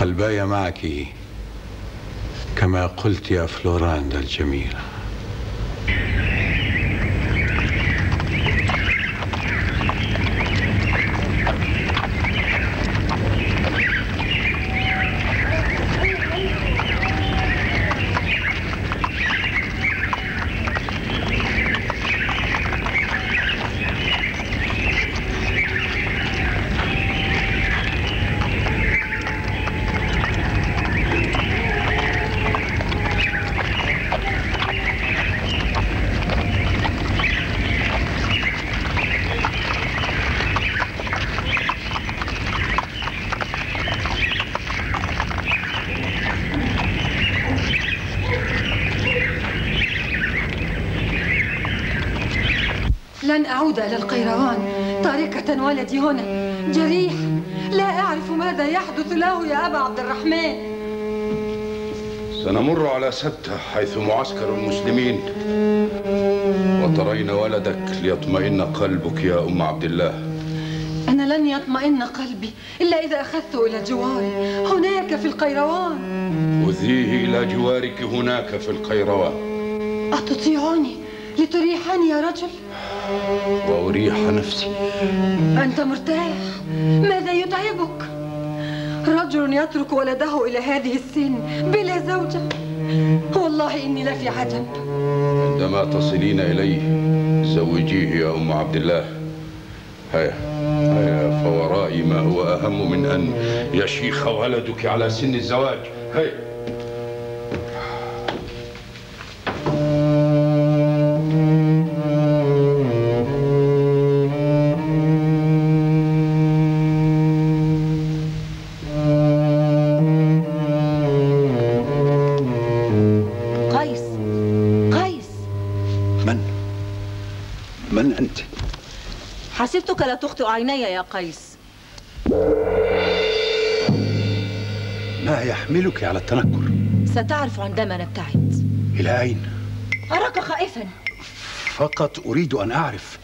قلباي معك كما قلت يا فلوراندا الجميلة لن أعود إلى القيروان تاركة ولدي هنا جريح لا أعرف ماذا يحدث له يا أبا عبد الرحمن سنمر على سبتة حيث معسكر المسلمين. وترين ولدك ليطمئن قلبك يا أم عبد الله. أنا لن يطمئن قلبي إلا إذا أخذته إلى جواري. هناك في القيروان. أذيه إلى جوارك هناك في القيروان. أتطيعني لتريحني يا رجل؟ وأريح نفسي. أنت مرتاح. ماذا يتعبك؟ رجل يترك ولده إلى هذه السن بلا زوجة. والله إني لفي عجب. عندما تصلين إليه زوجيه يا أم عبد الله. هيا هيا فورائي ما هو أهم من أن يشيخ ولدك على سن الزواج. هيا. لا تخطئ عيني يا قيس. ما يحملك على التنكر؟ ستعرف عندما نبتعد. إلى أين؟ أراك خائفا. فقط أريد أن أعرف.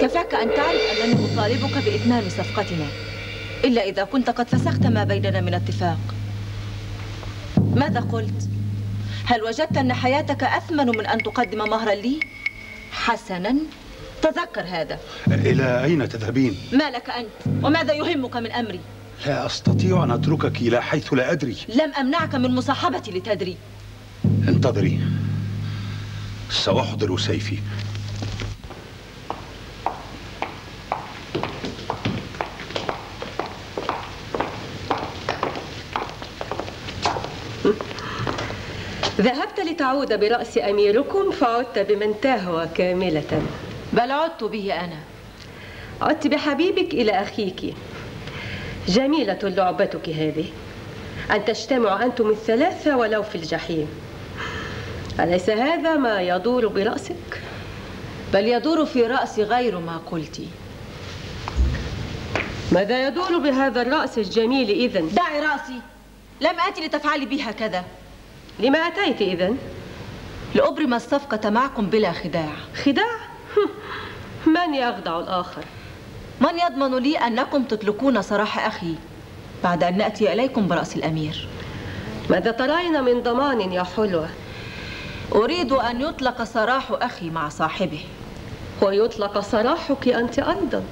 كفاك أن تعرف أنني أطالبك بإتمام صفقتنا. إلا إذا كنت قد فسخت ما بيننا من اتفاق. ماذا قلت؟ هل وجدت أن حياتك أثمن من أن تقدم مهرا لي؟ حسنا. تذكر هذا. إلى أين تذهبين؟ ما لك أنت؟ وماذا يهمك من أمري؟ لا أستطيع أن أتركك إلى حيث لا أدري. لم أمنعك من مصاحبتي لتدري. انتظري. سأحضر سيفي. ذهبت لتعود برأس أميركم فعدت بمنتهى كاملة. بل عدت به أنا عدت بحبيبك إلى أخيك جميلة لعبتك هذه أن تجتمعوا أنتم الثلاثة ولو في الجحيم أليس هذا ما يدور برأسك؟ بل يدور في رأسي غير ما قلت ماذا يدور بهذا الرأس الجميل إذن؟ دعي رأسي لم آتي لتفعلي بي هكذا لما أتيت إذن؟ لأبرم الصفقة معكم بلا خداع خداع؟ من يخدع الآخر؟ من يضمن لي أنكم تطلقون سراح أخي بعد أن نأتي إليكم برأس الأمير ماذا ترين من ضمان يا حلوة؟ أريد أن يطلق سراح أخي مع صاحبه ويطلق سراحك أنت أيضا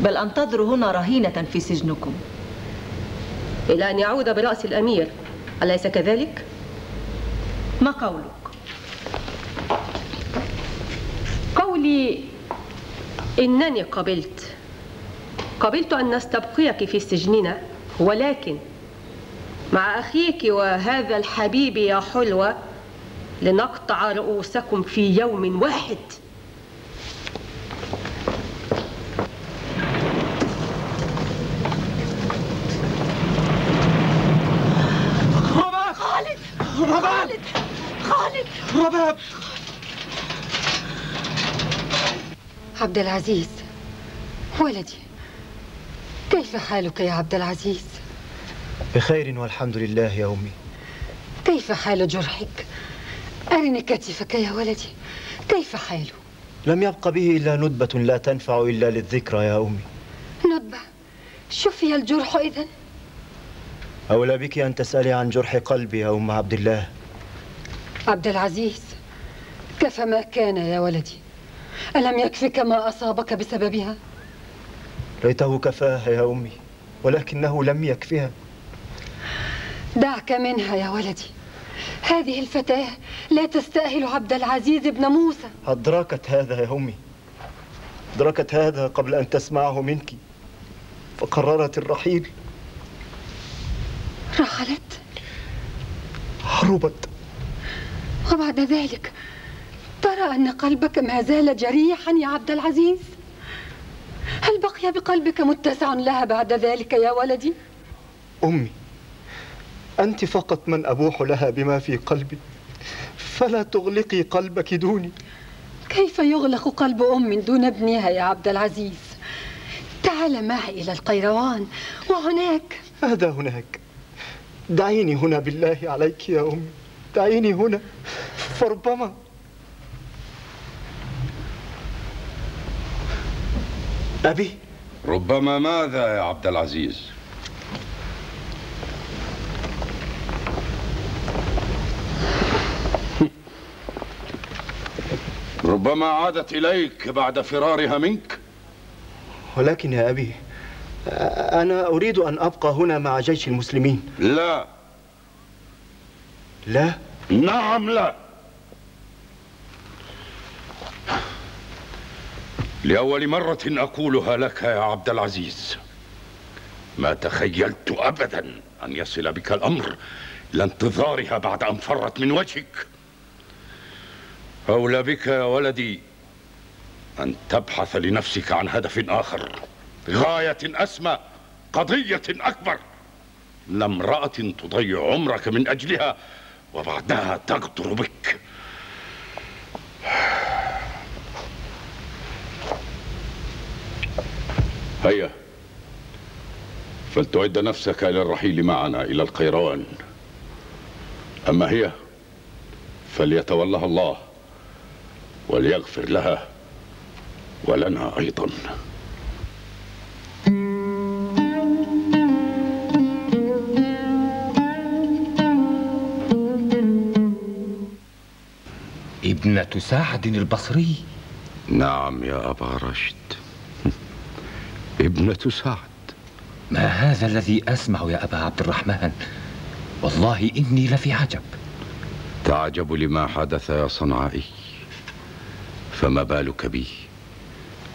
بل أنتظر هنا رهينة في سجنكم إلى أن يعود برأس الأمير أليس كذلك؟ ما قولك؟ قولي إنني قبلت. قبلت أن نستبقيك في سجننا ولكن مع أخيك وهذا الحبيب يا حلوة لنقطع رؤوسكم في يوم واحد رباب خالد رباب خالد خالد رباب عبد العزيز. ولدي كيف حالك يا عبد العزيز؟ بخير والحمد لله يا أمي. كيف حال جرحك؟ أرني كتفك يا ولدي. كيف حاله؟ لم يبق به إلا ندبة لا تنفع إلا للذكرى يا أمي. نبه شفي الجرح إذن. أولى بك أن تسألي عن جرح قلبي يا أم عبد الله. عبد العزيز كفى ما كان يا ولدي. ألم يكفك ما أصابك بسببها؟ ليته كفاها يا أمي ولكنه لم يكفها. دعك منها يا ولدي. هذه الفتاة لا تستأهل عبد العزيز بن موسى. أدركت هذا يا أمي. أدركت هذا قبل أن تسمعه منك. فقررت الرحيل. رحلت؟ هربت. وبعد ذلك ترى أن قلبك ما زال جريحا يا عبد العزيز؟ هل بقي بقلبك متسع لها بعد ذلك يا ولدي؟ أمي أنت فقط من أبوح لها بما في قلبي فلا تغلقي قلبك دوني. كيف يغلق قلب أم دون ابنها يا عبد العزيز؟ تعال معي إلى القيروان وهناك. هذا هناك؟ دعيني هنا بالله عليك يا أمي دعيني هنا فربما. أبي؟ ربما ماذا يا عبد العزيز؟ ربما عادت إليك بعد فرارها منك؟ ولكن يا أبي أنا أريد أن أبقى هنا مع جيش المسلمين. لا. لا؟ نعم لا. لأول مرة أقولها لك يا عبد العزيز. ما تخيلت أبدا أن يصل بك الأمر إلى انتظارها بعد أن فرت من وجهك. أولى بك يا ولدي أن تبحث لنفسك عن هدف آخر. غاية أسمى قضية أكبر. لا امرأة تضيع عمرك من أجلها وبعدها تغدر بك. هيا فلتعد نفسك للرحيل معنا إلى القيروان أما هي فليتولها الله وليغفر لها ولنا أيضا. ابنة سعد البصري. نعم يا أبا رشد. ابنة سعد. ما هذا الذي أسمع يا أبا عبد الرحمن؟ والله إني لفي عجب. تعجب لما حدث يا صنعائي. فما بالك بي؟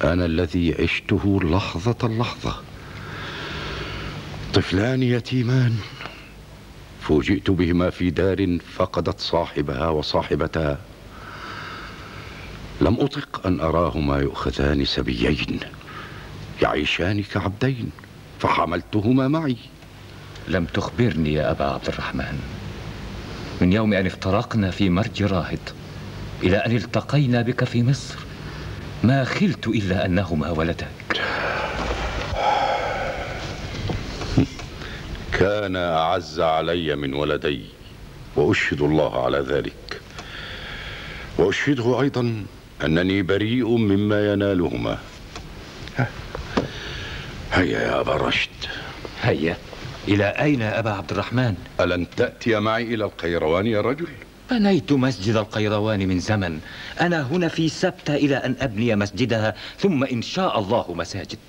أنا الذي عشته لحظة لحظة. طفلان يتيمان. فوجئت بهما في دار فقدت صاحبها وصاحبتها لم أطق أن أراهما يؤخذان سبيين. يعيشان كعبدين فحملتهما معي. لم تخبرني يا أبا عبد الرحمن. من يوم أن افترقنا في مرج راهط إلى أن التقينا بك في مصر. ما خلت إلا أنهما ولدك كان أعز علي من ولدي وأشهد الله على ذلك. وأشهده أيضا أنني بريء مما ينالهما. هيا يا أبا رشد. هيا. إلى أين يا أبا عبد الرحمن؟ ألن تأتي معي إلى القيروان يا رجل؟ بنيت مسجد القيروان من زمن. أنا هنا في سبتة إلى أن أبني مسجدها ثم إن شاء الله مساجد.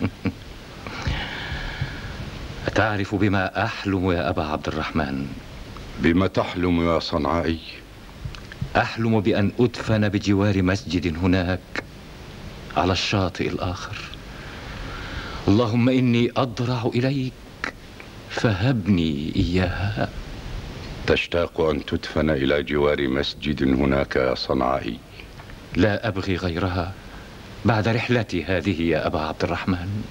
أتعرف بما أحلم يا أبا عبد الرحمن؟ بما تحلم يا صنعائي. أحلم بأن أدفن بجوار مسجد هناك على الشاطئ الآخر. اللهم إني أضرع إليك فهبني إياها. تشتاق أن تدفن إلى جوار مسجد هناك يا صنعائي. لا أبغي غيرها. بعد رحلتي هذه يا أبا عبد الرحمن.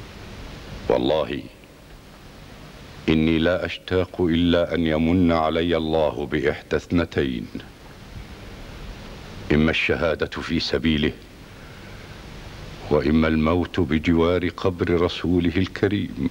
والله إني لا أشتاق إلا أن يمن علي الله بإحدى اثنتين. إما الشهادة في سبيله وإما الموت بجوار قبر رسوله الكريم.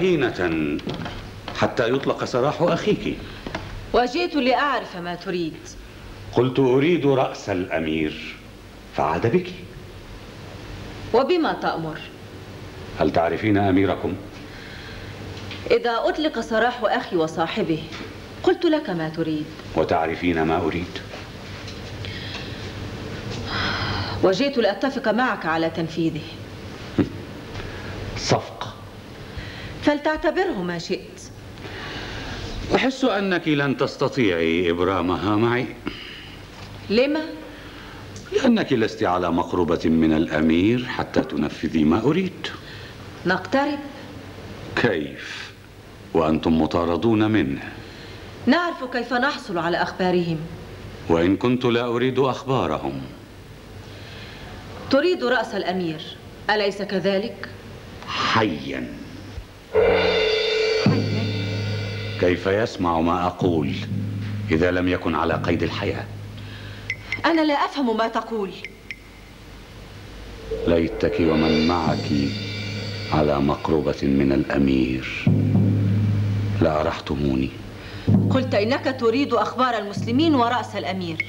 رهينة حتى يطلق سراح أخيك. وجئت لأعرف ما تريد. قلت أريد رأس الأمير فعاد بك. وبما تأمر؟ هل تعرفين أميركم؟ إذا أطلق سراح أخي وصاحبه قلت لك ما تريد. وتعرفين ما أريد؟ وجئت لأتفق معك على تنفيذه. فلتعتبره ما شئت. أحس أنك لن تستطيعي إبرامها معي. لما؟ لأنك لست على مقربة من الأمير حتى تنفذي ما أريد. نقترب. كيف؟ وأنتم مطاردون منه. نعرف كيف نحصل على أخبارهم. وإن كنت لا أريد أخبارهم. تريد رأس الأمير. أليس كذلك؟ حيا. كيف يسمع ما أقول إذا لم يكن على قيد الحياة؟ أنا لا أفهم ما تقول. ليتك ومن معك على مقربة من الأمير. لأرحتموني قلت إنك تريد أخبار المسلمين ورأس الأمير.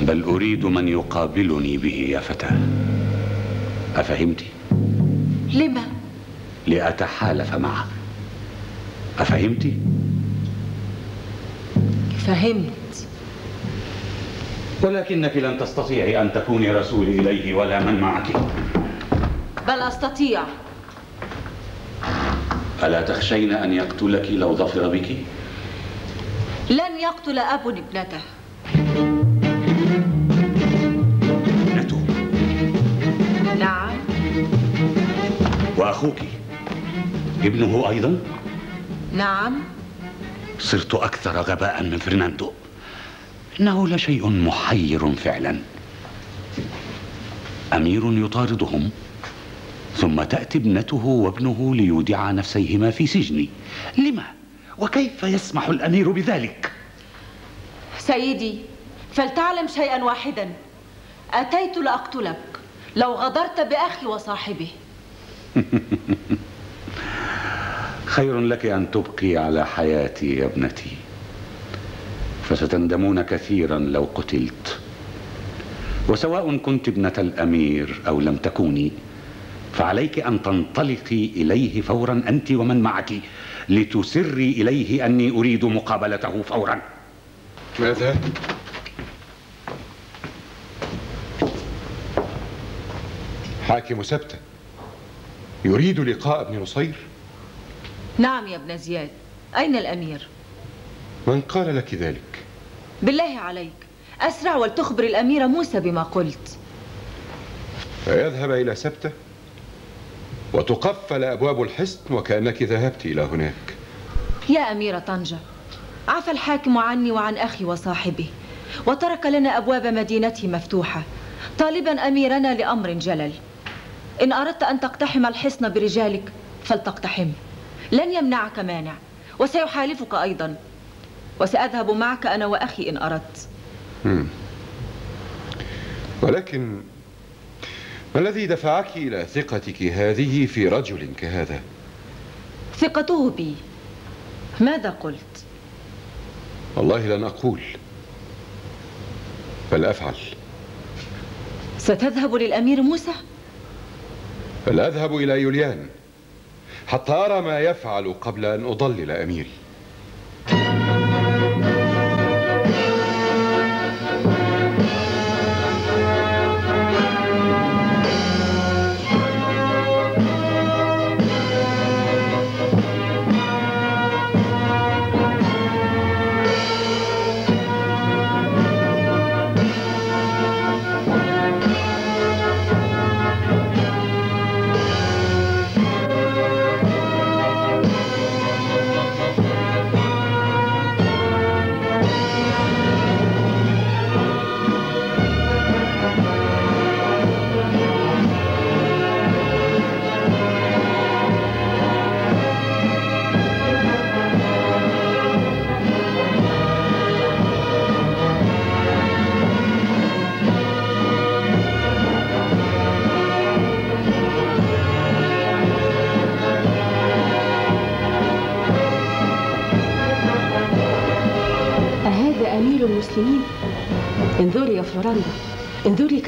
بل أريد من يقابلني به يا فتاة. أفهمت؟ لما؟ لأتحالف معه أفهمت؟ فهمت ولكنك لن تستطيعي أن تكوني رسولي إليه ولا من معك بل أستطيع ألا تخشين أن يقتلك لو ظفر بك؟ لن يقتل أب ابنته نعم وأخوك ابنه أيضا؟ نعم. صرت أكثر غباء من فرناندو. إنه لشيء محير فعلا. أمير يطاردهم ثم تأتي ابنته وابنه ليودعا نفسيهما في سجن لما؟ وكيف يسمح الأمير بذلك؟ سيدي فلتعلم شيئا واحدا. أتيت لأقتلك. لو غدرت بأخي وصاحبه. خير لك أن تبقي على حياتي يا ابنتي. فستندمون كثيرا لو قتلت. وسواء كنت ابنة الأمير أو لم تكوني فعليك أن تنطلقي إليه فورا أنت ومن معك لتسري إليه أني أريد مقابلته فورا. ماذا؟ حاكم سبتة يريد لقاء ابن نصير. نعم يا ابن زياد. أين الأمير؟ من قال لك ذلك؟ بالله عليك. أسرع ولتخبر الأمير موسى بما قلت. فيذهب إلى سبتة وتقفل أبواب الحصن وكأنك ذهبت إلى هناك. يا أمير طنجة عفى الحاكم عني وعن أخي وصاحبه وترك لنا أبواب مدينته مفتوحة. طالبا أميرنا لأمر جلل. إن أردت أن تقتحم الحصن برجالك فلتقتحم لن يمنعك مانع وسيحالفك أيضا وسأذهب معك أنا وأخي إن أردت مم. ولكن ما الذي دفعك إلى ثقتك هذه في رجل كهذا؟ ثقته بي ماذا قلت؟ والله لن أقول بل أفعل ستذهب للأمير موسى؟ بل أذهب إلى يوليان. حتى أرى ما يفعل قبل أن أضلل أميري.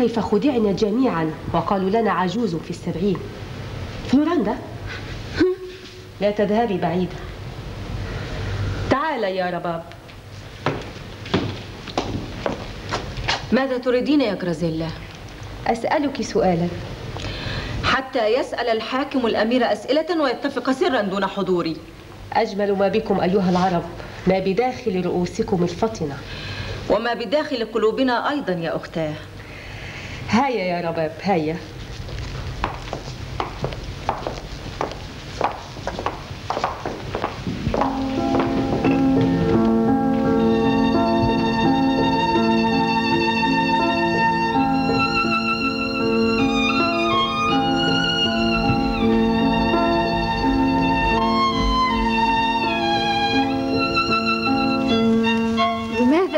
كيف خدعنا جميعا؟ وقالوا لنا عجوز في السبعين. فلوراندا لا تذهبي بعيدا تعال يا رباب. ماذا تريدين يا جرازيلا؟ أسألك سؤالا. حتى يسأل الحاكم الأمير أسئلة ويتفق سرا دون حضوري. أجمل ما بكم أيها العرب ما بداخل رؤوسكم الفطنة. وما بداخل قلوبنا أيضا يا أختاه. هيا يا رباب هيا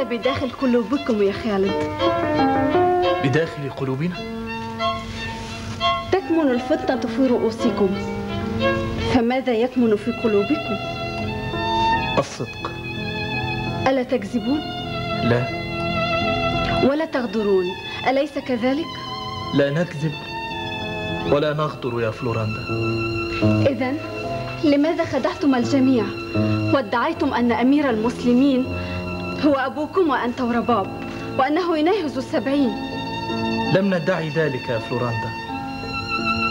بداخل قلوبكم يا خالد؟ بداخل قلوبنا؟ تكمن الفتنة في رؤوسكم. فماذا يكمن في قلوبكم؟ الصدق. ألا تكذبون؟ لا. ولا تغدرون. أليس كذلك؟ لا نكذب ولا نغدر يا فلوراندا. إذا لماذا خدعتم الجميع؟ وادعيتم أن أمير المسلمين هو أبوكم وأنت ورباب وأنه يناهز السبعين. لم ندعي ذلك يا فلوراندا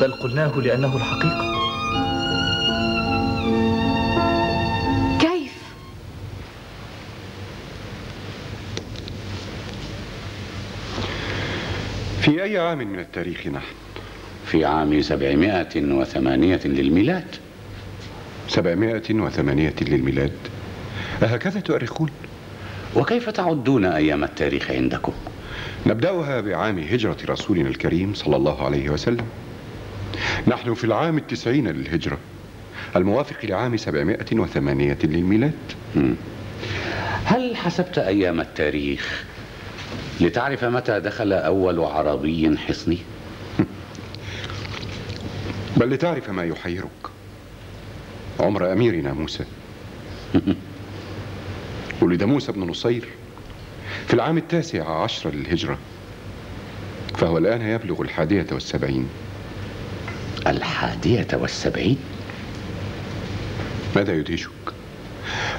بل قلناه لأنه الحقيقة كيف؟ في أي عام من التاريخ نحن؟ في عام سبعمائة وثمانية للميلاد سبعمائة وثمانية للميلاد أهكذا تؤرخون؟ وكيف تعدون أيام التاريخ عندكم؟ نبدأها بعام هجرة رسولنا الكريم صلى الله عليه وسلم نحن في العام التسعين للهجرة الموافق لعام سبعمائة وثمانية للميلاد مم. هل حسبت أيام التاريخ لتعرف متى دخل أول عربي حصني؟ بل لتعرف ما يحيرك عمر أميرنا موسى ولد موسى بن نصير في العام التاسع عشر للهجرة فهو الآن يبلغ الحادية والسبعين الحادية والسبعين ماذا يدهشك؟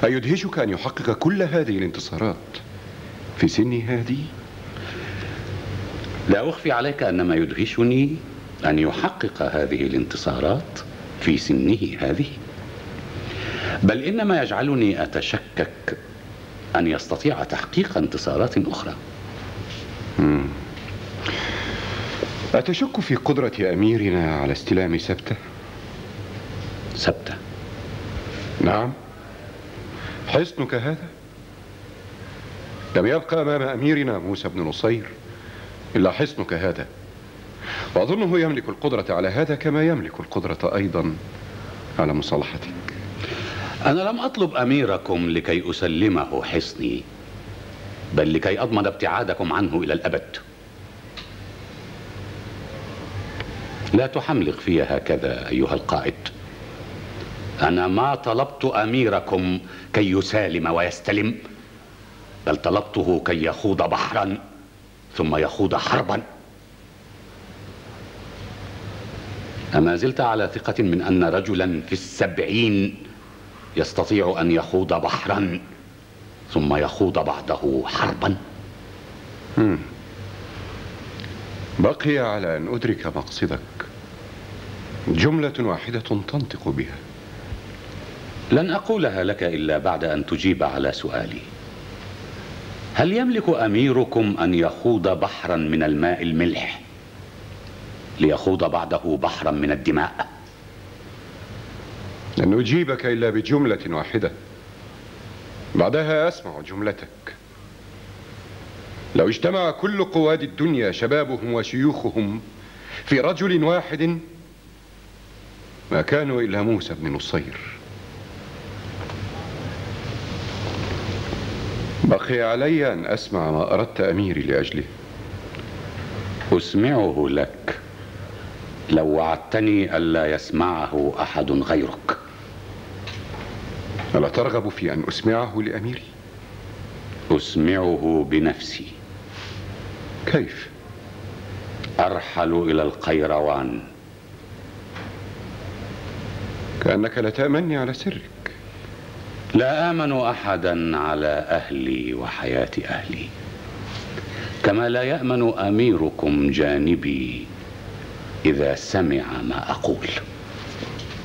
أيدهشك أن يحقق كل هذه الانتصارات في سن هذه؟ لا أخفي عليك أن ما يدهشني أن يحقق هذه الانتصارات في سنه هذه بل إن ما يجعلني أتشكك أن يستطيع تحقيق انتصارات أخرى. مم. أتشك في قدرة أميرنا على استلام سبتة؟ سبتة. نعم. حصنك هذا؟ لم يبقى أمام أميرنا موسى بن نصير إلا حصنك هذا. وأظنه يملك القدرة على هذا كما يملك القدرة أيضا على مصالحتك أنا لم أطلب أميركم لكي أسلمه حصني بل لكي أضمن ابتعادكم عنه إلى الأبد. لا تحملق في هكذا أيها القائد. أنا ما طلبت أميركم كي يسالم ويستلم بل طلبته كي يخوض بحرا ثم يخوض حربا. أما زلت على ثقة من أن رجلا في السبعين يستطيع أن يخوض بحرا ثم يخوض بعده حربا. مم. بقي على أن أدرك مقصدك. جملة واحدة تنطق بها. لن أقولها لك إلا بعد أن تجيب على سؤالي. هل يملك أميركم أن يخوض بحرا من الماء الملح؟ ليخوض بعده بحرا من الدماء. لن أجيبك إلا بجملة واحدة. بعدها أسمع جملتك. لو اجتمع كل قواد الدنيا شبابهم وشيوخهم في رجل واحد ما كانوا إلا موسى بن نصير. بقي علي أن أسمع ما أردت أميري لأجله. أسمعه لك. لو وعدتني ألا يسمعه أحد غيرك. ألا ترغب في أن أسمعه لأميري؟ أسمعه بنفسي. كيف؟ أرحل إلى القيروان. كأنك لا تأمني على سرك. لا آمن أحدا على أهلي وحياة أهلي. كما لا يأمن أميركم جانبي إذا سمع ما أقول.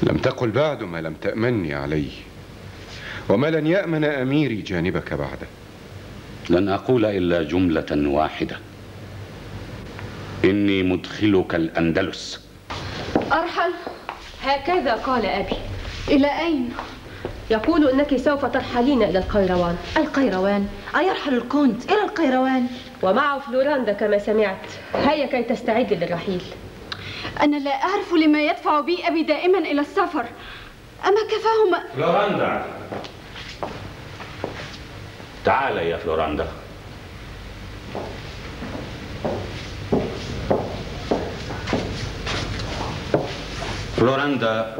لم تقل بعد ما لم تأمني عليه. وما لن يأمن أميري جانبك بعده. لن أقول إلا جملة واحدة. إني مدخلك الأندلس. أرحل. هكذا قال أبي. إلى أين؟ يقول أنك سوف ترحلين إلى القيروان. القيروان؟ أيرحل الكونت إلى القيروان؟ ومعه فلوراندا كما سمعت. هيا كي تستعد للرحيل. أنا لا أعرف لما يدفع بي أبي دائما إلى السفر. أما كفاه ما فلوراندا تعال يا فلوراندا. فلوراندا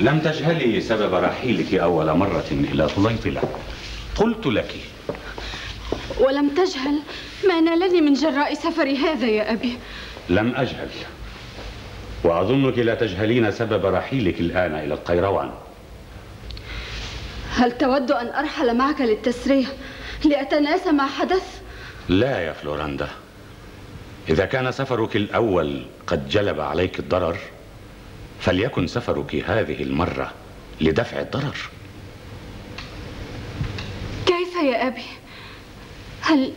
لم تجهلي سبب رحيلك أول مرة إلى طليطلة قلت لك. ولم تجهل ما نالني من جراء سفري هذا يا أبي. لم أجهل. وأظنك لا تجهلين سبب رحيلك الآن إلى القيروان. هل تود أن أرحل معك للتسريح لأتناسى ما حدث؟ لا يا فلوراندا. إذا كان سفرك الأول قد جلب عليك الضرر فليكن سفرك هذه المرة لدفع الضرر. كيف يا أبي؟ هل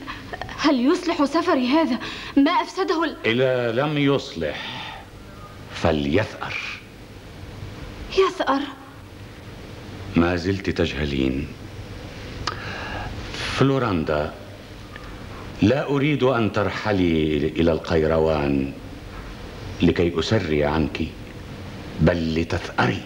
هل يصلح سفري هذا؟ ما أفسده ال... إذا لم يصلح فليثأر. يثأر؟ ما زلت تجهلين. فلوراندا لا أريد أن ترحلي إلى القيروان لكي أسري عنك بل لتثأري.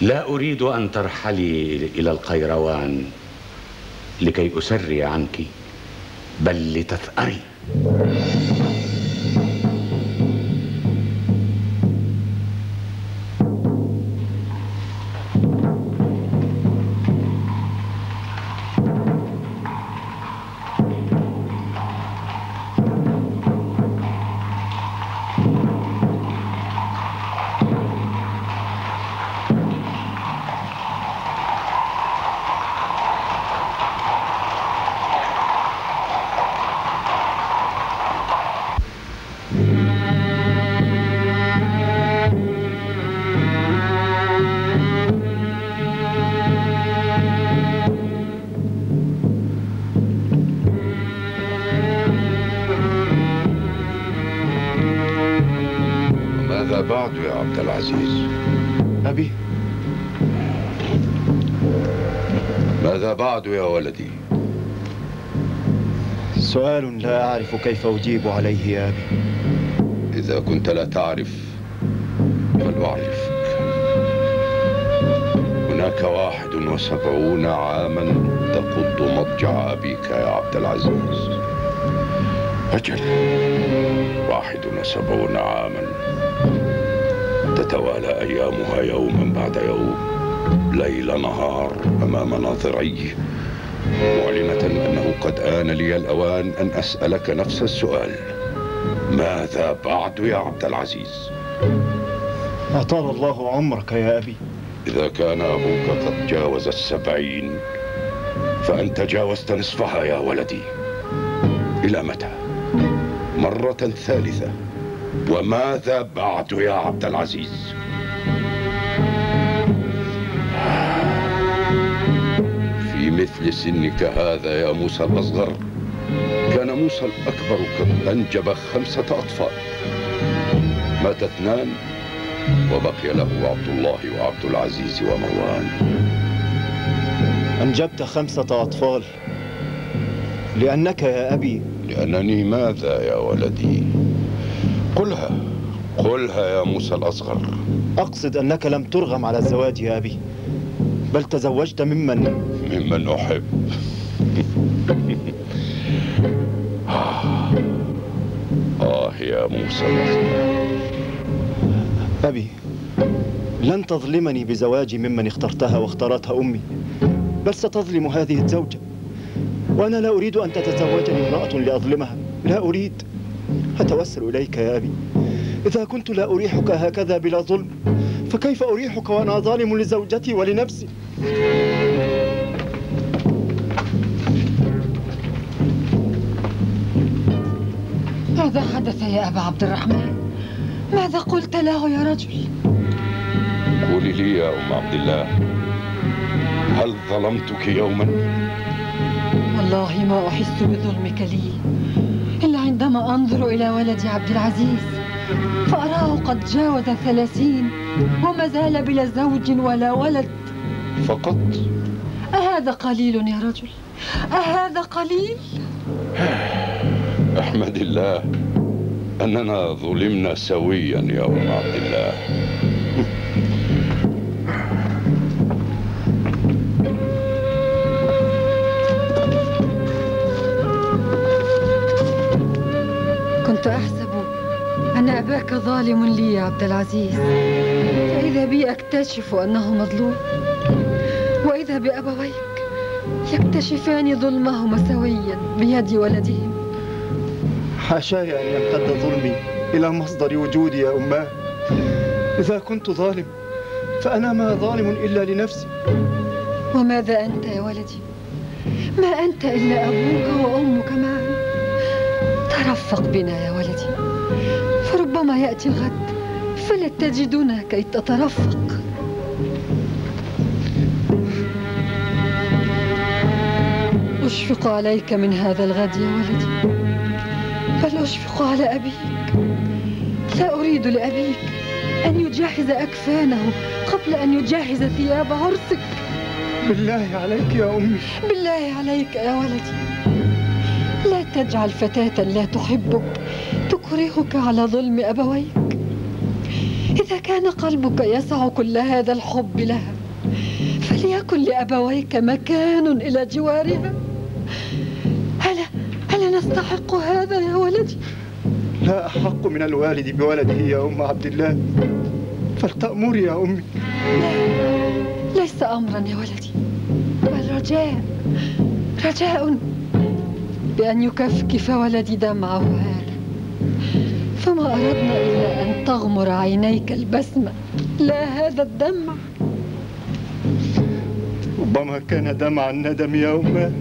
لا أريد أن ترحلي إلى القيروان لكي أسري عنك بل لتثأري. ماذا بعد يا عبد العزيز أبي. ماذا بعد يا ولدي؟ سؤال لا أعرف كيف أجيب عليه يا أبي. إذا كنت لا تعرف فلأعرفك. هناك واحد وسبعون عاما تقض مضجع أبيك يا عبد العزيز. أجل. واحد وسبعون عاما تتوالى أيامها يوما بعد يوم ليل نهار أمام ناظريه معلنة أنه قد آن لي الأوان أن أسألك نفس السؤال ماذا بعد يا عبد العزيز؟ أطال الله عمرك يا أبي. إذا كان أبوك قد جاوز السبعين فأنت جاوزت نصفها يا ولدي. إلى متى؟ مرة ثالثة. وماذا بعد يا عبد العزيز؟ في مثل سنك هذا يا موسى الأصغر كان موسى الأكبر قد أنجب خمسة أطفال. مات اثنان وبقي له عبد الله وعبد العزيز ومروان. أنجبت خمسة أطفال. لأنك يا أبي. لأنني ماذا يا ولدي؟ قلها. قلها يا موسى الأصغر. أقصد أنك لم ترغم على الزواج يا أبي بل تزوجت ممن؟ ممن أحب. آه يا موسى الأصغر. أبي لن تظلمني بزواجي ممن اخترتها واختارتها أمي بل ستظلم هذه الزوجة. وأنا لا أريد أن تتزوجني امرأة لأظلمها. لا أريد. أتوسل إليك يا أبي إذا كنت لا أريحك هكذا بلا ظلم فكيف أريحك وأنا ظالم لزوجتي ولنفسي ماذا حدث يا أبا عبد الرحمن؟ ماذا قلت له يا رجل؟ قولي لي يا أم عبد الله هل ظلمتك يوما؟ والله ما أحس بظلمك لي عندما أنظر إلى ولدي عبد العزيز فأراه قد جاوز الثلاثين وما زال بلا زوج ولا ولد فقط أهذا قليل يا رجل؟ أهذا قليل؟ أحمد الله أننا ظلمنا سويا يا أم عبد الله ظالم لي يا عبد العزيز. فإذا بي أكتشف أنه مظلوم. وإذا بأبويك يكتشفان ظلمهما سويا بيد ولدهم. حاشاي أن يمتد ظلمي إلى مصدر وجودي يا أماه إذا كنت ظالم فأنا ما ظالم إلا لنفسي. وماذا أنت يا ولدي؟ ما أنت إلا أبوك وأمك معا. ترفق بنا يا ولدي فربما يأتي الغد فلا تجدنا كي تترفق. أشفق عليك من هذا الغد يا ولدي. بل أشفق على أبيك؟ لا أريد لأبيك أن يجهز أكفانه قبل أن يجهز ثياب عرسك. بالله عليك يا أمي. بالله عليك يا ولدي. لا تجعل فتاة لا تحبك. تكرهك على ظلم أبويك. إذا كان قلبك يسع كل هذا الحب لها فليكن لأبويك مكان إلى جوارها. ألا ألا نستحق هذا يا ولدي؟ لا أحق من الوالد بولده يا أم عبد الله. فلتأمري يا أمي. لا ليس أمرا يا ولدي بل رجاء رجاء بأن يكفكف ولدي دمعه هذا فما أردنا إلا أن تغمر عينيك البسمة لا هذا الدمع. ربما كان دمع الندم يا أماه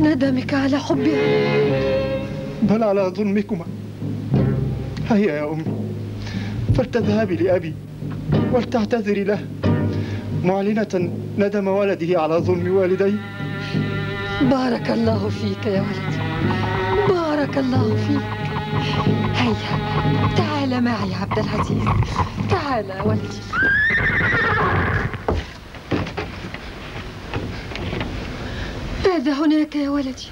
ندمك على حبها. بل على ظلمكما. هيا يا أمي فلتذهبي لأبي ولتعتذري له. معلنة ندم ولده على ظلم والديه. بارك الله فيك يا ولدي. بارك الله فيك. هيا تعال معي يا عبد العزيز. تعال يا ولدي. ماذا هناك يا ولدي؟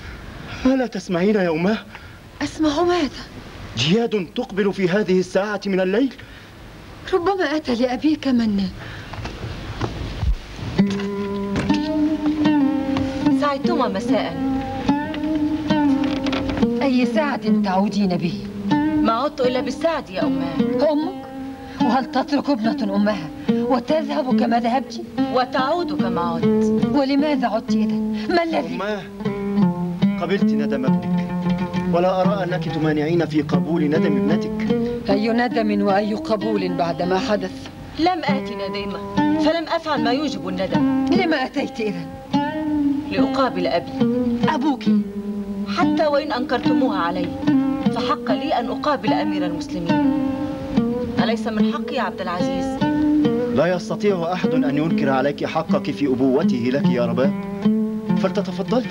ألا تسمعين يا أماه أسمع ماذا؟ جياد تقبل في هذه الساعة من الليل؟ ربما أتى لأبيك من؟ سعدتما مساء. أي سعد تعودين به؟ ما عدت إلا بالسعد يا أماه أمك؟ وهل تترك ابنة أمها وتذهب كما ذهبت؟ وتعود كما عدت. ولماذا عدت إذا ما الذي؟ أماه قبلت ندم ابنك. ولا أرى أنك تمانعين في قبول ندم ابنتك. أي ندم وأي قبول بعد ما حدث؟ لم آتي نديمة فلم أفعل ما يوجب الندم. لما أتيت إذا لأقابل أبي. أبوك. حتى وإن أنكرتموها علي فحق لي أن أقابل أمير المسلمين. أليس من حقي يا عبد العزيز؟ لا يستطيع أحد أن ينكر عليك حقك في أبوته لك يا رباب فلتتفضلي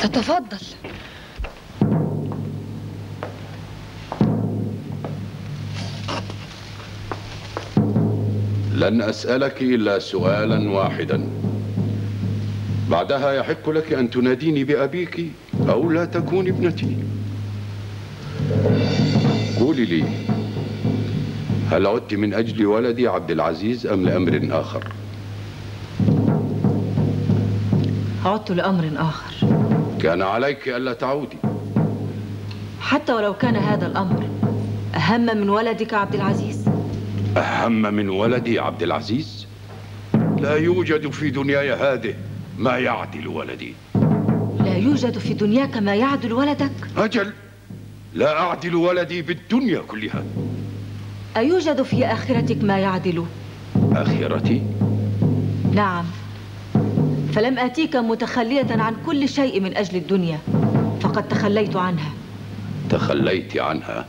تتفضل. لن أسألك إلا سؤالا واحدا. بعدها يحق لك أن تناديني بأبيك أو لا تكون ابنتي. قولي لي هل عدت من أجل ولدي عبد العزيز أم لأمر آخر؟ عدت لأمر آخر. كان عليك ألا تعودي. حتى ولو كان هذا الأمر أهم من ولدك عبد العزيز. أهم من ولدي عبد العزيز؟ لا يوجد في دنياي هذه ما يعدل ولدي. لا يوجد في دنياك ما يعدل ولدك؟ أجل لا أعدل ولدي بالدنيا كلها. أيوجد في آخرتك ما يعدل؟ آخرتي؟ نعم. فلم آتيك متخلية عن كل شيء من أجل الدنيا فقد تخليت عنها. تخليت عنها.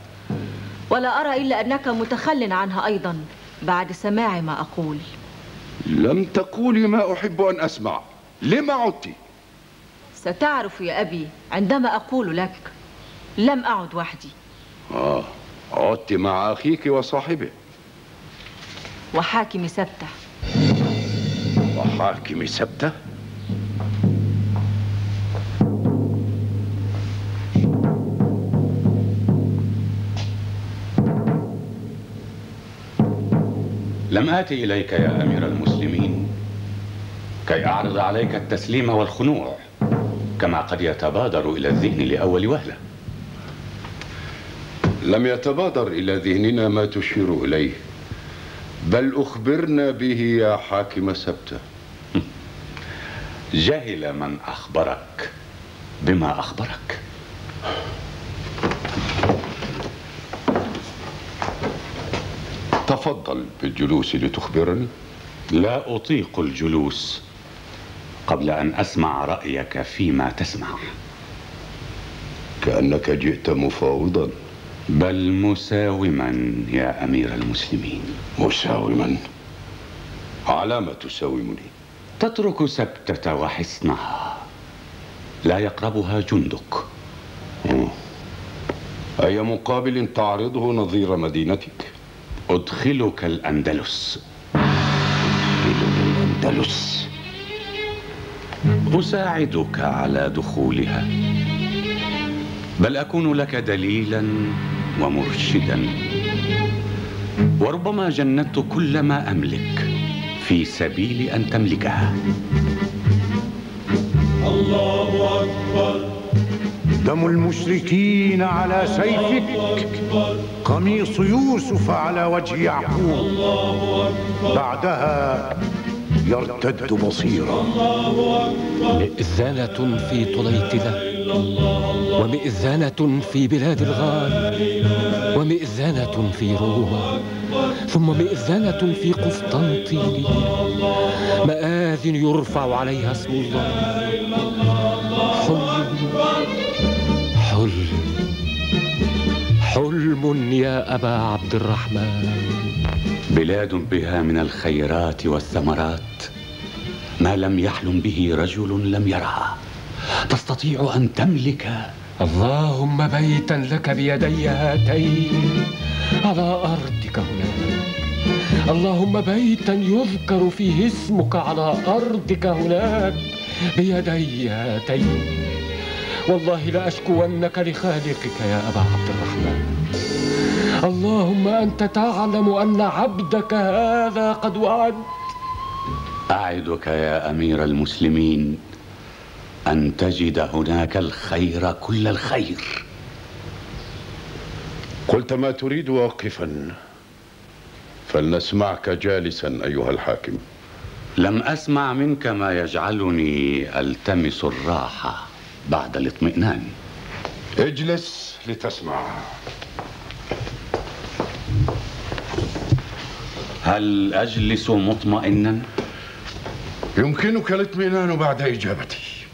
ولا أرى إلا أنك متخل عنها أيضا. بعد سماع ما أقول. لم تقولي ما أحب أن أسمع. لما عدت ستعرف يا أبي عندما أقول لك لم أعد وحدي. آه عدت مع أخيك وصاحبه. وحاكم سبته. وحاكم سبته؟ لم آتي إليك يا أمير المسلمين كي أعرض عليك التسليم والخنوع كما قد يتبادر إلى الذهن لأول وهلة. لم يتبادر إلى ذهننا ما تشير إليه بل أخبرنا به يا حاكم سبته. جهل من أخبرك بما أخبرك. تفضل بالجلوس لتخبرني. لا أطيق الجلوس قبل أن أسمع رأيك فيما تسمع. كأنك جئت مفاوضا. بل مساوما يا أمير المسلمين. مساوما. على ما تساومني. تترك سبتة وحصنها. لا يقربها جندك. أي مقابل تعرضه نظير مدينتك؟ أدخلك الأندلس. الأندلس. أساعدك على دخولها. بل أكون لك دليلا ومرشدا. وربما جندت كل ما أملك في سبيل أن تملكها. الله أكبر. دم المشركين على سيفك. قميص يوسف على وجه يعقوب. بعدها يرتد بصيرا مئذنة في طليطلة ومئذنة في بلاد الغال ومئذنة في روما ثم مئذنة في قسطنطينية مآذن يرفع عليها اسم الله. حلم حلم يا أبا عبد الرحمن. بلاد بها من الخيرات والثمرات ما لم يحلم به رجل لم يرها. تستطيع أن تملك اللهم بيتا لك بيدي هاتين على أرضك هناك. اللهم بيتا يذكر فيه اسمك على أرضك هناك. بيدي هاتين. والله لأشكونك لخالقك يا أبا عبد الرحمن. اللهم أنت تعلم أن عبدك هذا قد وعد. أعدك يا أمير المسلمين أن تجد هناك الخير كل الخير. قلت ما تريد واقفا فلنسمعك جالسا أيها الحاكم. لم أسمع منك ما يجعلني ألتمس الراحة. بعد الاطمئنان اجلس لتسمع هل أجلس مطمئنا؟ يمكنك الاطمئنان بعد إجابتي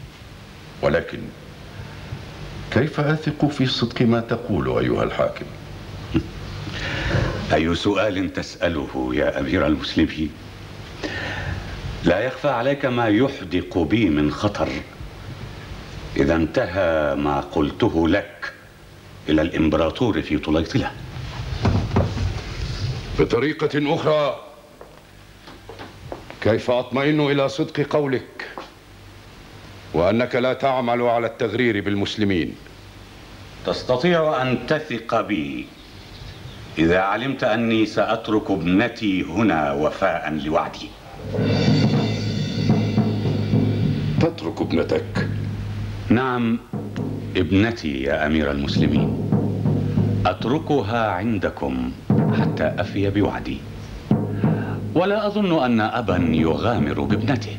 ولكن كيف أثق في صدق ما تقول أيها الحاكم؟ أي سؤال تسأله يا أمير المسلمين؟ لا يخفى عليك ما يحدق بي من خطر إذا انتهى ما قلته لك إلى الإمبراطور في طليطلة بطريقة أخرى كيف أطمئن إلى صدق قولك؟ وأنك لا تعمل على التغرير بالمسلمين. تستطيع أن تثق بي إذا علمت أني سأترك ابنتي هنا وفاء لوعدي. تترك ابنتك. نعم ابنتي يا أمير المسلمين. أتركها عندكم حتى أفي بوعدي. ولا أظن أن أبا يغامر بابنته.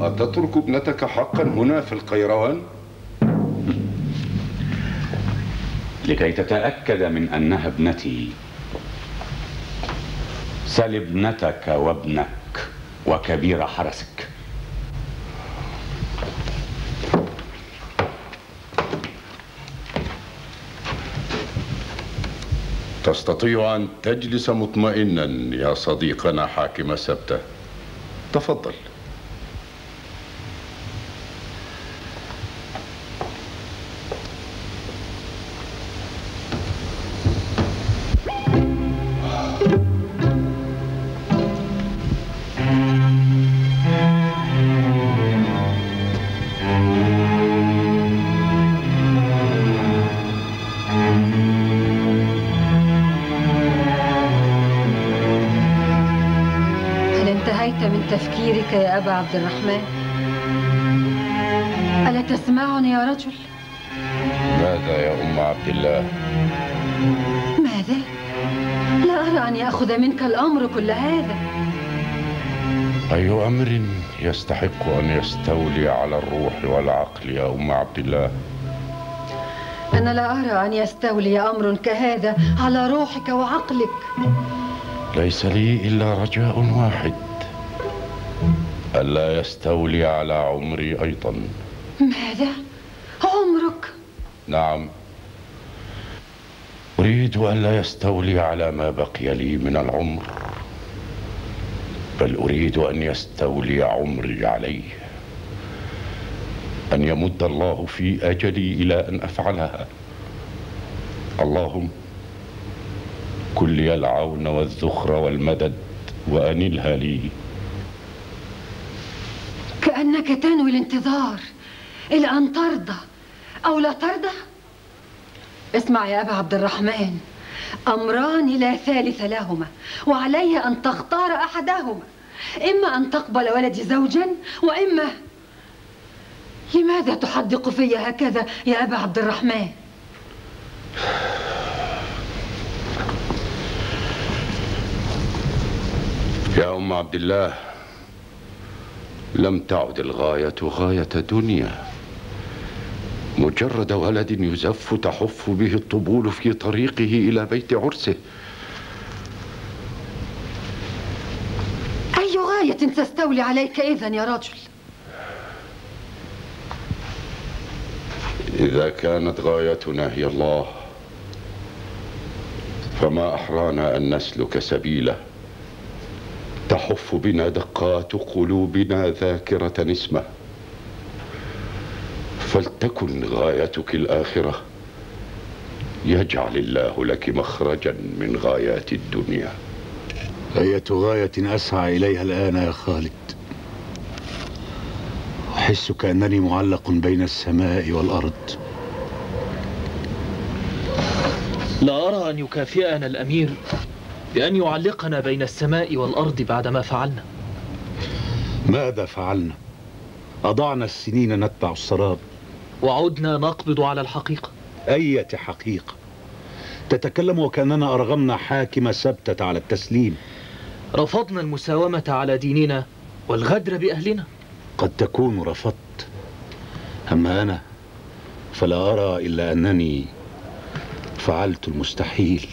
أتترك ابنتك حقا هنا في القيروان؟ لكي تتأكد من أنها ابنتي سل ابنتك وابنك وكبير حرسك. تستطيع أن تجلس مطمئنا يا صديقنا حاكم سبتة. تفضل. عبد الرحمن؟ ألا تسمعني يا رجل؟ ماذا يا أم عبد الله؟ ماذا؟ لا أرى أن يأخذ منك الأمر كل هذا أي أمر يستحق أن يستولي على الروح والعقل يا أم عبد الله؟ أنا لا أرى أن يستولي أمر كهذا على روحك وعقلك ليس لي إلا رجاء واحد ألا يستولي على عمري أيضا. ماذا؟ عمرك؟ نعم. أريد ألا يستولي على ما بقي لي من العمر بل أريد أن يستولي عمري عليه أن يمد الله في أجلي إلى أن أفعلها. اللهم كن لي العون والذخر والمدد وأنلها لي. كأنك تنوي الانتظار إلى أن ترضى أو لا ترضى. اسمع يا أبا عبد الرحمن أمران لا ثالث لهما وعلي أن تختار أحدهما إما أن تقبل ولدي زوجا وإما لماذا تحدق في هكذا يا أبا عبد الرحمن؟ يا أم عبد الله لم تعد الغاية غاية دنيا. مجرد ولد يزف تحف به الطبول في طريقه إلى بيت عرسه. أي غاية تستولي عليك إذا يا رجل؟ إذا كانت غايتنا هي الله فما أحرانا أن نسلك سبيله. تحف بنا دقات قلوبنا ذاكرة اسمه فلتكن غايتك الآخرة. يجعل الله لك مخرجا من غايات الدنيا. أية غاية أسعى إليها الآن يا خالد؟ أحس كأنني معلق بين السماء والأرض. لا أرى أن يكافئنا الأمير. بأن يعلقنا بين السماء والأرض بعدما فعلنا. ماذا فعلنا؟ أضعنا السنين نتبع السراب. وعدنا نقبض على الحقيقة. أية حقيقة؟ تتكلم وكأننا أرغمنا حاكم سبتة على التسليم. رفضنا المساومة على ديننا والغدر بأهلنا. قد تكون رفضت. أما أنا فلا أرى إلا أنني فعلت المستحيل.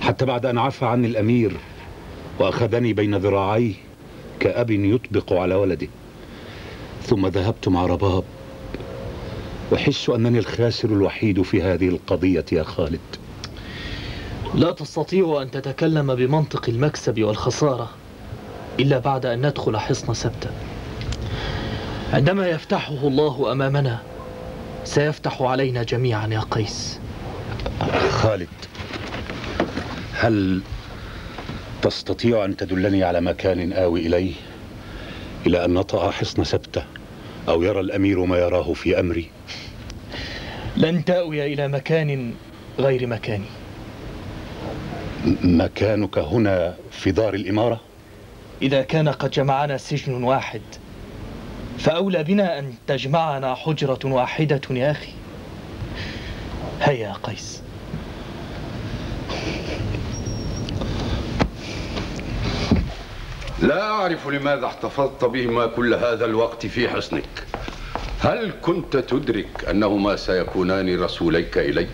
حتى بعد أن عفى عني الأمير وأخذني بين ذراعيه كأب يطبق على ولده. ثم ذهبت مع رباب. أحس أنني الخاسر الوحيد في هذه القضية يا خالد. لا تستطيع أن تتكلم بمنطق المكسب والخسارة إلا بعد أن ندخل حصن سبتة عندما يفتحه الله أمامنا سيفتح علينا جميعا يا قيس. خالد هل تستطيع أن تدلني على مكان آوي إليه إلى أن نطأ حصن سبتة أو يرى الأمير ما يراه في أمري؟ لن تأوي إلى مكان غير مكاني. مكانك هنا في دار الإمارة؟ إذا كان قد جمعنا سجن واحد فأولى بنا أن تجمعنا حجرة واحدة يا أخي. هيا يا قيس. لا أعرف لماذا احتفظت بهما كل هذا الوقت في حصنك هل كنت تدرك أنهما سيكونان رسوليك إلي؟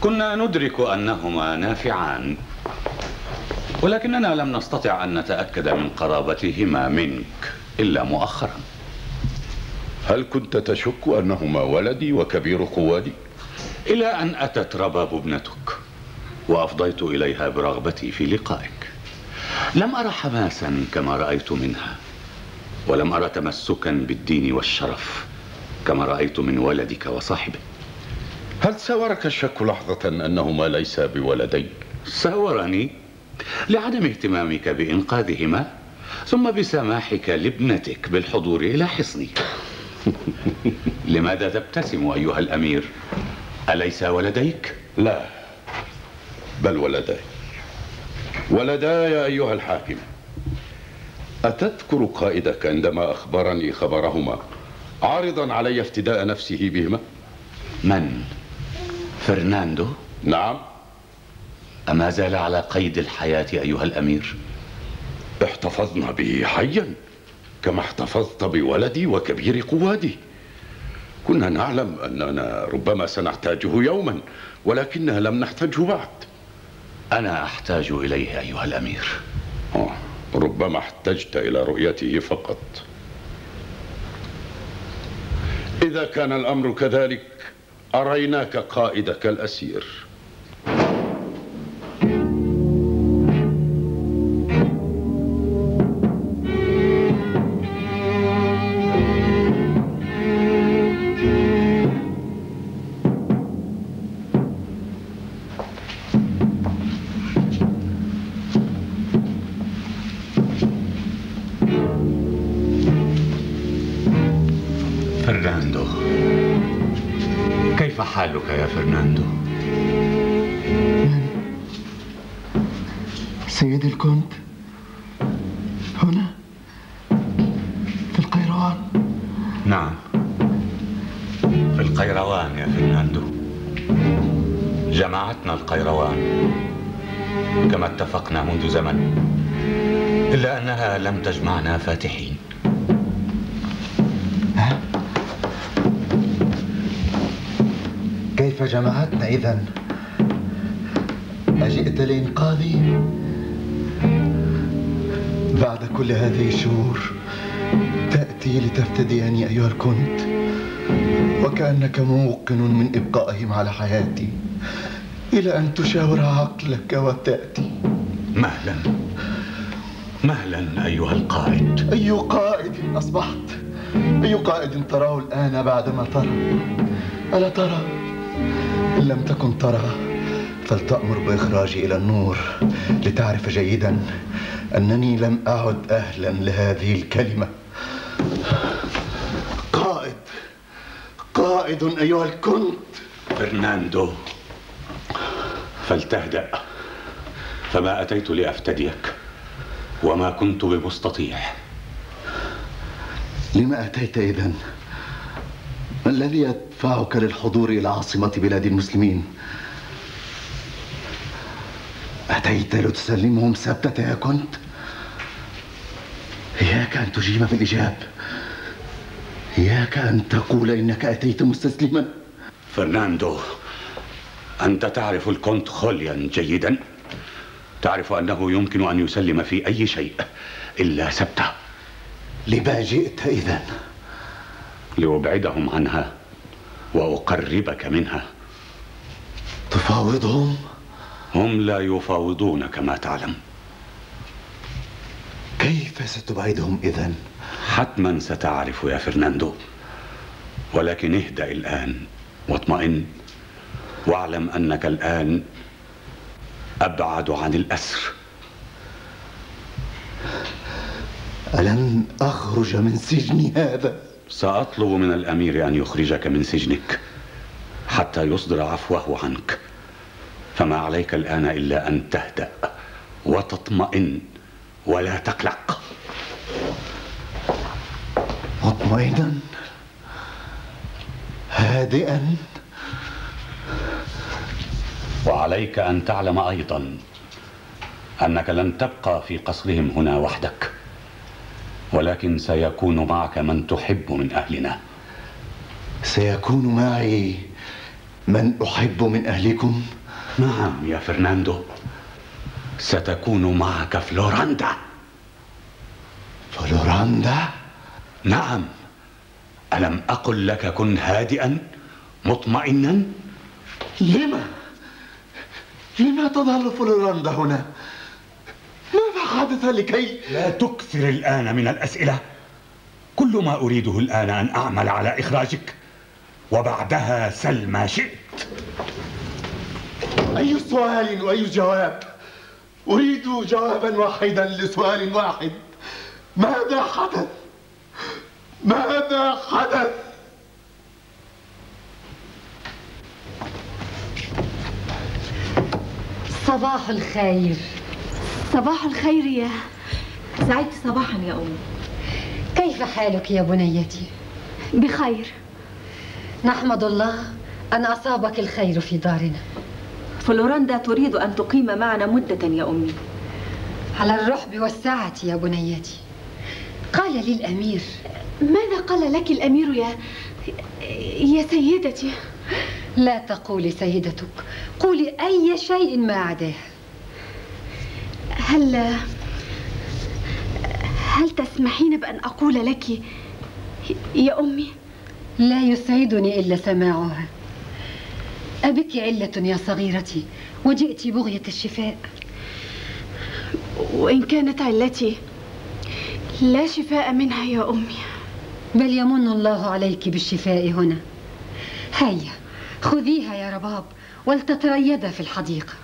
كنا ندرك أنهما نافعان ولكننا لم نستطع أن نتأكد من قرابتهما منك إلا مؤخرا هل كنت تشك أنهما ولدي وكبير قوادي؟ إلى أن أتت رباب ابنتك وأفضيت إليها برغبتي في لقائك لم أرى حماسا كما رأيت منها ولم أرى تمسكا بالدين والشرف كما رأيت من ولدك وصاحبه هل ساورك الشك لحظة أنهما ليسا بولدي؟ ساورني لعدم اهتمامك بإنقاذهما ثم بسماحك لابنتك بالحضور إلى حصني لماذا تبتسم أيها الأمير؟ أليس ولديك؟ لا بل ولداي ولداي أيها الحاكم أتذكر قائدك عندما أخبرني خبرهما عارضا علي افتداء نفسه بهما؟ من؟ فرناندو؟ نعم أما زال على قيد الحياة أيها الأمير؟ احتفظنا به حيا كما احتفظت بولدي وكبير قوادي كنا نعلم أننا ربما سنحتاجه يوما ولكننا لم نحتاجه بعد أنا أحتاج إليه أيها الأمير. ربما احتجت إلى رؤيته فقط إذا كان الأمر كذلك أريناك قائدك الأسير حالك يا فرناندو؟ سيدي الكنت هنا في القيروان نعم في القيروان يا فرناندو جمعتنا القيروان كما اتفقنا منذ زمن إلا أنها لم تجمعنا فاتحين كيف جمعتنا إذا أجئت لإنقاذي بعد كل هذه الشهور. تأتي لتفتديني أيها الكنت وكأنك موقن من إبقائهم على حياتي إلى أن تشاور عقلك وتأتي. مهلا مهلا أيها القائد. أي قائد أصبحت؟ أي قائد تراه الآن بعدما ترى؟ ألا ترى؟ إن لم تكن ترى فلتأمر بإخراجي إلى النور لتعرف جيدا أنني لم أعد أهلا لهذه الكلمة. قائد قائد أيها الكنت. فرناندو فلتهدأ. فما أتيت لأفتديك وما كنت بمستطيع. لما أتيت إذن؟ ما الذي يدفعك للحضور إلى عاصمة بلاد المسلمين؟ أتيت لتسلمهم سبتة يا كنت؟ إياك أن تجيب بالإجاب إياك أن تقول إنك أتيت مستسلما فرناندو أنت تعرف الكونت خوليان جيدا تعرف أنه يمكن أن يسلم في أي شيء إلا سبتة لما جئت إذن؟ لأبعدهم عنها وأقربك منها تفاوضهم؟ هم لا يفاوضون كما تعلم كيف ستبعدهم إذن؟ حتما ستعرف يا فرناندو ولكن اهدأ الآن واطمئن واعلم أنك الآن أبعد عن الأسر ألن أخرج من سجني هذا؟ سأطلب من الأمير أن يخرجك من سجنك حتى يصدر عفوه عنك. فما عليك الآن إلا أن تهدأ وتطمئن ولا تقلق. مطمئنا؟ هادئا؟ وعليك أن تعلم أيضا أنك لن تبقى في قصرهم هنا وحدك. ولكن سيكون معك من تحب من أهلنا سيكون معي من أحب من أهلكم؟ نعم يا فرناندو ستكون معك فلوراندا فلوراندا؟ نعم ألم أقل لك كن هادئا مطمئنا لما؟ لما تظل فلوراندا هنا؟ ماذا حدث لكي؟ لا تكثر الآن من الأسئلة. كل ما أريده الآن أن أعمل على إخراجك. وبعدها سل ما شئت. أي سؤال وأي جواب؟ أريد جوابا واحدا لسؤال واحد. ماذا حدث؟ ماذا حدث؟ صباح الخير. صباح الخير يا سعدت صباحا يا أمي. كيف حالك يا بنيتي؟ بخير. نحمد الله أن أصابك الخير في دارنا. فلوراندا تريد أن تقيم معنا مدة يا أمي. على الرحب والسعة يا بنيتي. قال لي الأمير. ماذا قال لك الأمير يا يا سيدتي؟ لا تقولي سيدتك. قولي أي شيء ما عداه. هل هل تسمحين بأن أقول لك يا أمي؟ لا يسعدني إلا سماعها. أبك علة يا صغيرتي وجئت بغية الشفاء. وإن كانت علتي لا شفاء منها يا أمي. بل يمن الله عليك بالشفاء هنا. هيا خذيها يا رباب ولتتريدا في الحديقة.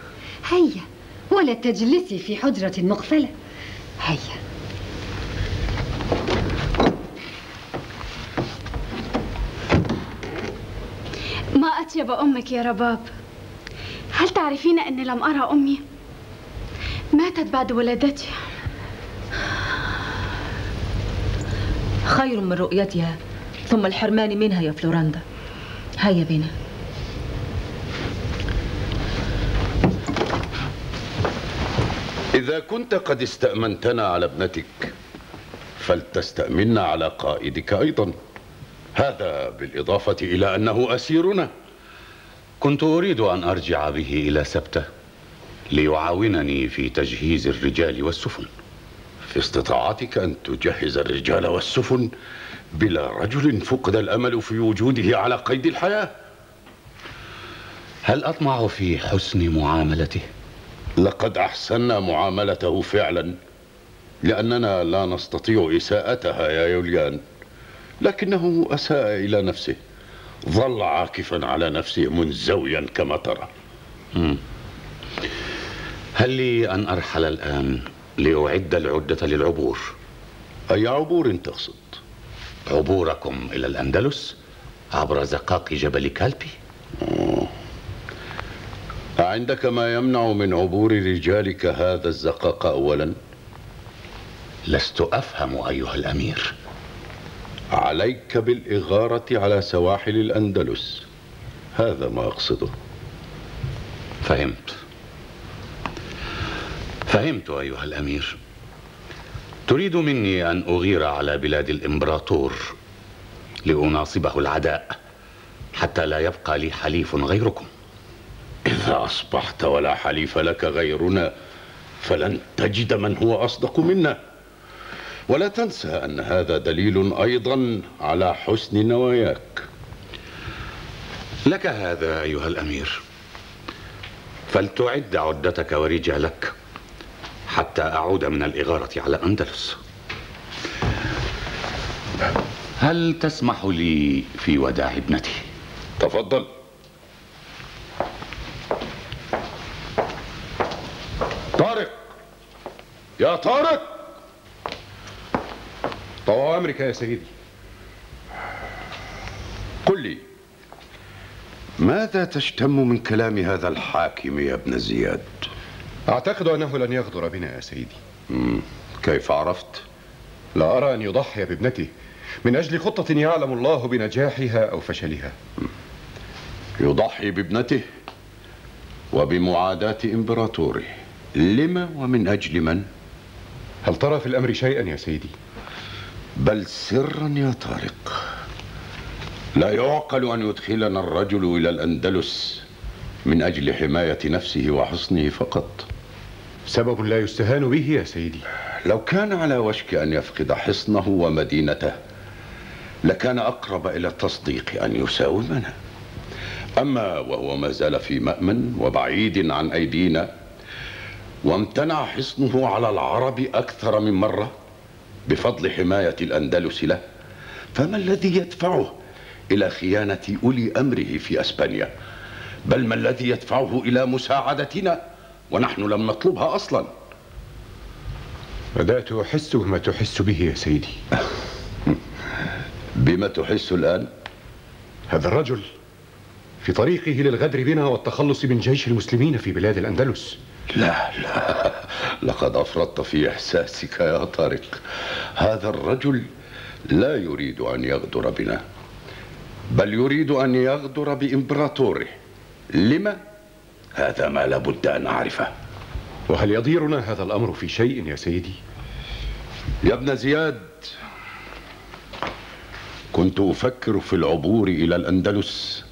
هيا. ولا تجلسي في حجرة مقفلة. هيا. ما أطيب أمك يا رباب؟ هل تعرفين أني لم أرى أمي؟ ماتت بعد ولادتها. خير من رؤيتها ثم الحرمان منها يا فلوراندا. هيا بنا. إذا كنت قد استأمنتنا على ابنتك فلتستأمنا على قائدك أيضا. هذا بالإضافة إلى أنه أسيرنا. كنت أريد أن أرجع به إلى سبتة ليعاونني في تجهيز الرجال والسفن. في استطاعتك أن تجهز الرجال والسفن بلا رجل فقد الأمل في وجوده على قيد الحياة. هل أطمع في حسن معاملته؟ لقد أحسنا معاملته فعلا لأننا لا نستطيع إساءتها يا يوليان لكنه أساء إلى نفسه ظل عاكفا على نفسه منزويا كما ترى. هل لي أن أرحل الآن لأعد العدة للعبور أي عبور تقصد؟ عبوركم إلى الأندلس عبر زقاق جبل كالبي أوه. أعندك ما يمنع من عبور رجالك هذا الزقاق أولا؟ لست أفهم أيها الأمير. عليك بالإغارة على سواحل الأندلس. هذا ما أقصده. فهمت. فهمت أيها الأمير. تريد مني أن أغير على بلاد الإمبراطور لأناصبه العداء حتى لا يبقى لي حليف غيركم. إذا أصبحت ولا حليف لك غيرنا فلن تجد من هو أصدق منا. ولا تنسى أن هذا دليل أيضا على حسن نواياك. لك هذا أيها الأمير. فلتعد عدتك ورجالك حتى أعود من الإغارة على أندلس. هل تسمح لي في وداع ابنتي؟ تفضل طارق يا طارق! طوى أمرك يا سيدي. قل لي ماذا تشتم من كلام هذا الحاكم يا ابن زياد؟ أعتقد أنه لن يغدر بنا يا سيدي. مم. كيف عرفت؟ لا أرى أن يضحي بابنته. من أجل خطة يعلم الله بنجاحها أو فشلها. يضحي بابنته وبمعاداة إمبراطوره. لما ومن أجل من؟ هل ترى في الأمر شيئا يا سيدي؟ بل سرا يا طارق. لا يعقل أن يدخلنا الرجل إلى الأندلس من أجل حماية نفسه وحصنه فقط. سبب لا يستهان به يا سيدي. لو كان على وشك أن يفقد حصنه ومدينته لكان أقرب إلى التصديق أن يساومنا. أما وهو ما زال في مأمن وبعيد عن أيدينا وامتنع حصنه على العرب أكثر من مرة بفضل حماية الأندلس له. فما الذي يدفعه إلى خيانة أولي أمره في أسبانيا؟ بل ما الذي يدفعه إلى مساعدتنا ونحن لم نطلبها أصلا؟ بدأت أحس بما تحس به يا سيدي. بما تحس الآن؟ هذا الرجل في طريقه للغدر بنا والتخلص من جيش المسلمين في بلاد الأندلس. لا لا لقد أفرطت في إحساسك يا طارق هذا الرجل لا يريد أن يغدر بنا بل يريد أن يغدر بإمبراطوره لما؟ هذا ما لابد أن أعرفه وهل يضيرنا هذا الأمر في شيء يا سيدي؟ يا ابن زياد كنت أفكر في العبور إلى الأندلس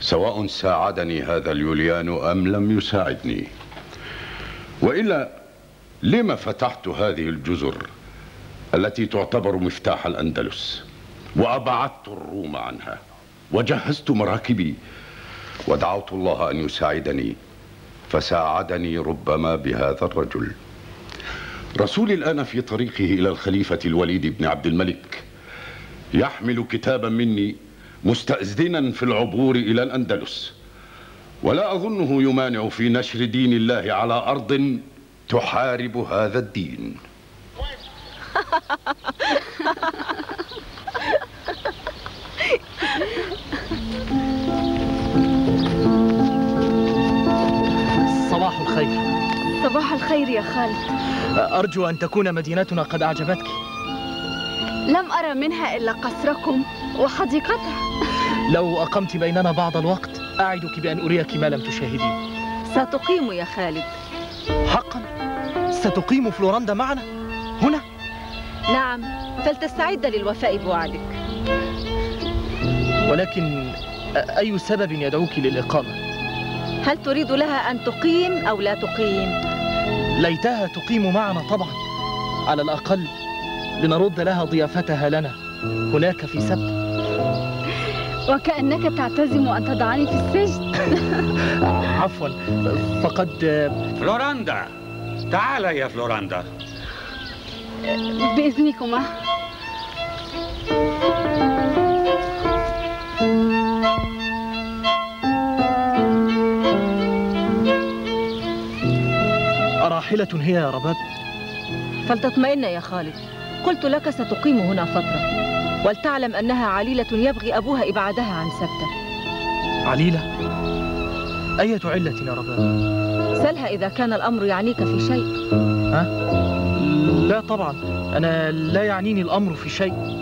سواء ساعدني هذا اليوليان أم لم يساعدني وإلا لما فتحت هذه الجزر التي تعتبر مفتاح الأندلس؟ وأبعدت الروم عنها وجهزت مراكبي ودعوت الله أن يساعدني فساعدني ربما بهذا الرجل. رسولي الآن في طريقه إلى الخليفة الوليد بن عبد الملك يحمل كتابا مني مستأذنا في العبور إلى الأندلس. ولا أظنه يمانع في نشر دين الله على أرض تحارب هذا الدين. صباح الخير. صباح الخير يا خالد. أرجو أن تكون مدينتنا قد أعجبتك. لم أرى منها إلا قصركم وحديقتها. لو أقمت بيننا بعض الوقت أعدك بأن أريك ما لم تشاهديه ستقيم يا خالد. حقا. ستقيم فلورندا معنا. هنا. نعم. فلتستعد للوفاء بوعدك. ولكن أي سبب يدعوك للإقامة؟ هل تريد لها أن تقيم أو لا تقيم؟ ليتها تقيم معنا طبعا. على الأقل لنرد لها ضيافتها لنا. هناك في سبتة. وكأنك تعتزم أن تضعني في السجن. عفوا. فقد فلوراندا. تعال يا فلوراندا. بإذنكما. أراحلة هي يا رباب؟ فلتطمئن يا خالد. قلت لك ستقيم هنا فترة. ولتعلم أنها عليلة يبغي أبوها إبعادها عن سبتة. عليلة؟ أية علة يا رباب سلها إذا كان الأمر يعنيك في شيء. ها؟ لا طبعا أنا لا يعنيني الأمر في شيء.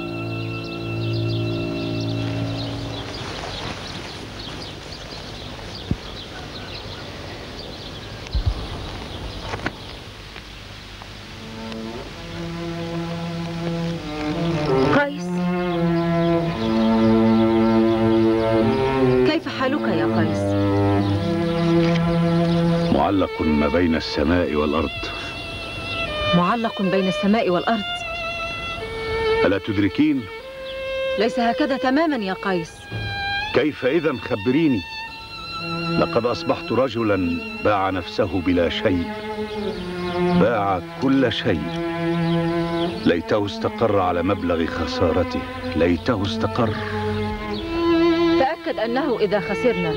السماء والأرض. معلق بين السماء والأرض. ألا تدركين؟ ليس هكذا تماما يا قيس. كيف إذا خبريني؟ لقد أصبحت رجلا باع نفسه بلا شيء. باع كل شيء. ليته استقر على مبلغ خسارته. ليته استقر. تأكد أنه إذا خسرنا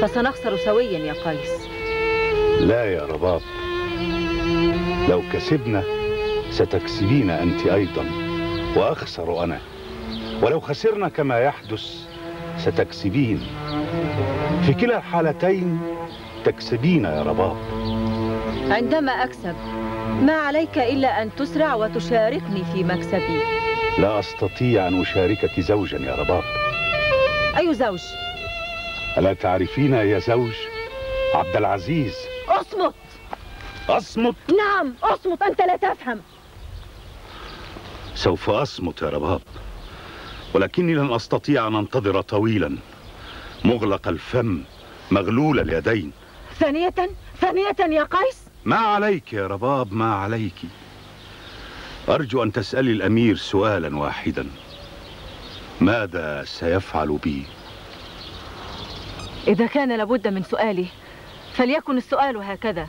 فسنخسر سويا يا قيس. لا يا رباب لو كسبنا ستكسبين أنت أيضا وأخسر أنا. ولو خسرنا كما يحدث ستكسبين. في كلا الحالتين تكسبين يا رباب عندما أكسب ما عليك إلا أن تسرع وتشاركني في مكسبي. لا أستطيع أن أشاركك زوجا يا رباب أي زوج؟ ألا تعرفين يا زوج عبد العزيز؟ أصمت. أصمت؟ نعم أصمت أنت لا تفهم. سوف أصمت يا رباب ولكني لن أستطيع أن أنتظر طويلا. مغلق الفم مغلول اليدين. ثانية ثانية يا قيس. ما عليك يا رباب ما عليك. أرجو أن تسألي الأمير سؤالا واحدا. ماذا سيفعل بي؟ إذا كان لابد من سؤالي فليكن السؤال هكذا.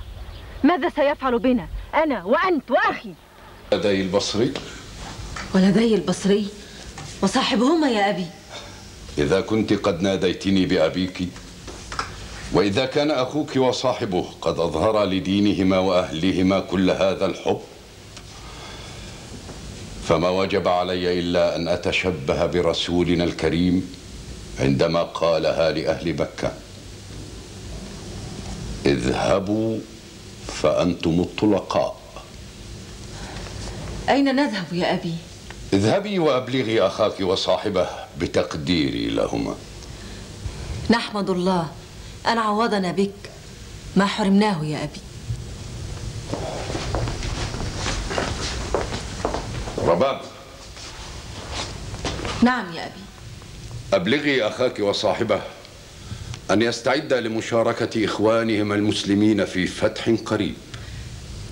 ماذا سيفعل بنا؟ أنا وأنت وأخي. لدي البصري. ولدي البصري؟ وصاحبهما يا أبي. إذا كنت قد ناديتني بأبيك وإذا كان أخوك وصاحبه قد أظهر لدينهما وأهلهما كل هذا الحب فما وجب علي إلا أن أتشبه برسولنا الكريم عندما قالها لأهل مكة. اذهبوا فأنتم الطلقاء. أين نذهب يا أبي؟ اذهبي وأبلغي أخاك وصاحبه بتقديري لهما. نحمد الله. أن عوضنا بك. ما حرمناه يا أبي. رباب. نعم يا أبي. أبلغي أخاك وصاحبه أن يستعد لمشاركة إخوانهما المسلمين في فتح قريب.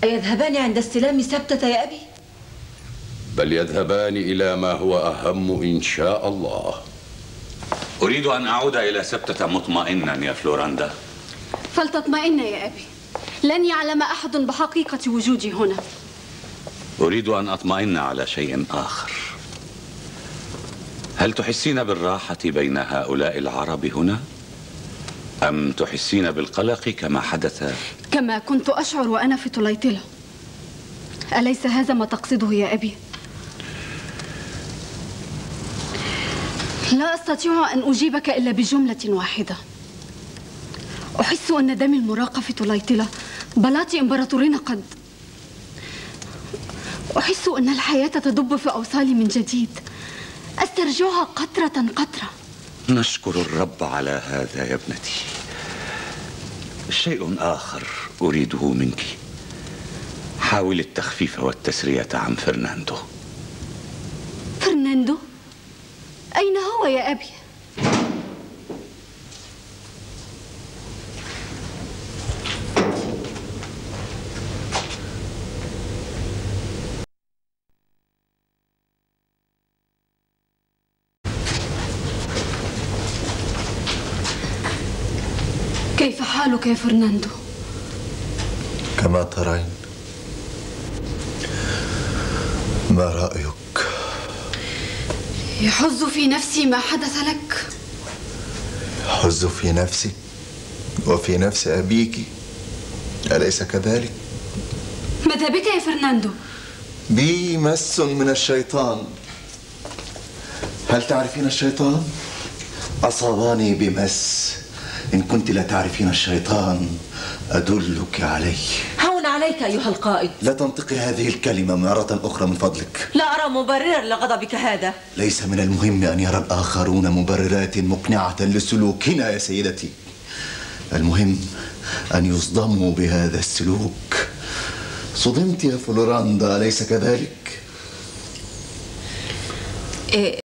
أيذهبان عند استلام سبتة يا أبي؟ بل يذهبان إلى ما هو أهم إن شاء الله. أريد أن أعود إلى سبتة مطمئنا يا فلوراندا. فلتطمئن يا أبي. لن يعلم أحد بحقيقة وجودي هنا. أريد أن أطمئن على شيء آخر. هل تحسين بالراحة بين هؤلاء العرب هنا؟ أم تحسين بالقلق كما حدث؟ كما كنت أشعر وأنا في طليطلة. أليس هذا ما تقصده يا أبي؟ لا أستطيع أن أجيبك إلا بجملة واحدة. أحس أن دمي المراق في طليطلة. بلاط إمبراطورنا قد. أحس أن الحياة تدب في أوصالي من جديد. أسترجعها قطرة قطرة. نشكر الرب على هذا يا ابنتي. شيء آخر أريده منك. حاول التخفيف والتسرية عن فرناندو. فرناندو؟ أين هو يا أبي؟ كيف حالك يا فرناندو؟ كما ترين ما رأيك؟ يحز في نفسي ما حدث لك حز في نفسي وفي نفس أبيك أليس كذلك؟ ماذا بك يا فرناندو؟ بي مس من الشيطان هل تعرفين الشيطان؟ أصابني بمس إن كنت لا تعرفين الشيطان أدلك عليه. هون عليك أيها القائد. لا تنطقي هذه الكلمة مرة أخرى من فضلك. لا أرى مبررا لغضبك هذا. ليس من المهم أن يرى الآخرون مبررات مقنعة لسلوكنا يا سيدتي. المهم أن يصدموا بهذا السلوك. صدمت يا فلوراندا أليس كذلك؟ إيه